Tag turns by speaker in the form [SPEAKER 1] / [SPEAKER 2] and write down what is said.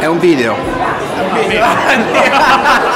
[SPEAKER 1] È un video.
[SPEAKER 2] È un video.